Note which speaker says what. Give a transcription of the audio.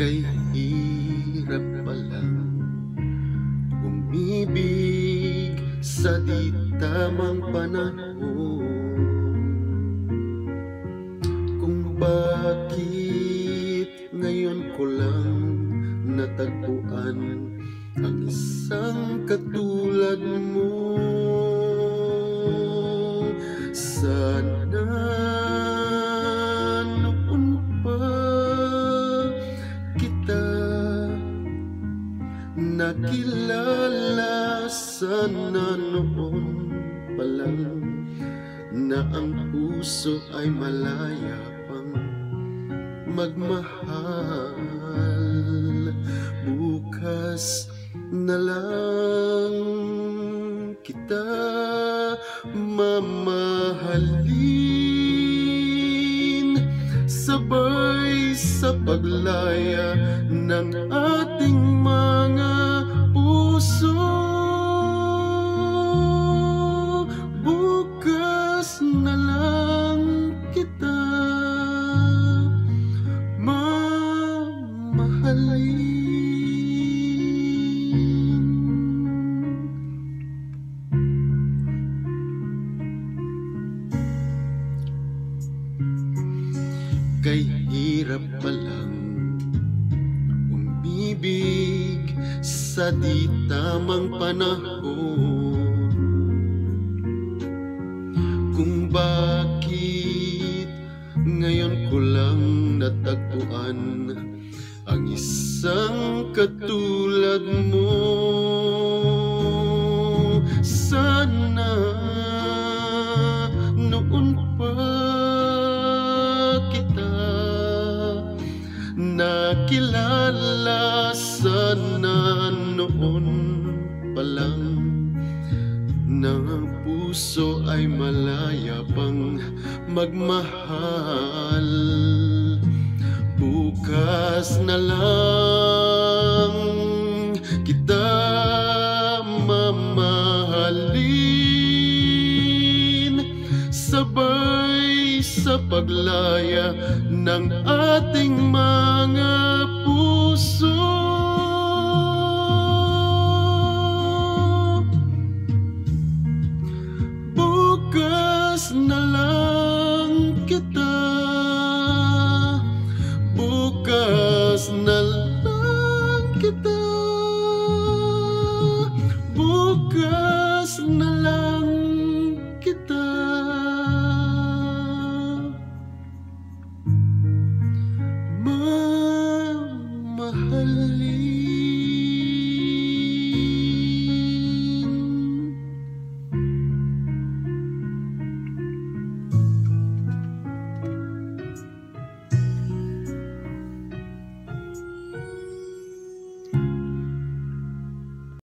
Speaker 1: Kay hirap palang umibig sa di tamang panahon. Kung bakit ngayon ko lang natagpuan ang isang katulad nakilala Sana noon pa lang na ang puso ay malaya pang magmahal. Bukas na lang kita mamahalin. Sabay sa paglaya ng ating Bukas na lang kita. Mamahalin. Kay hirap palang umibig sa di tamang panahon natagpuan ang isang katulad mo. Sana noon pa kita nakilala Sana noon pa lang na puso ay malaya pang magmahal Bukas na lang kita mamahalin. Sabay sa paglaya ng ating mga puso. Bukas na lang snow.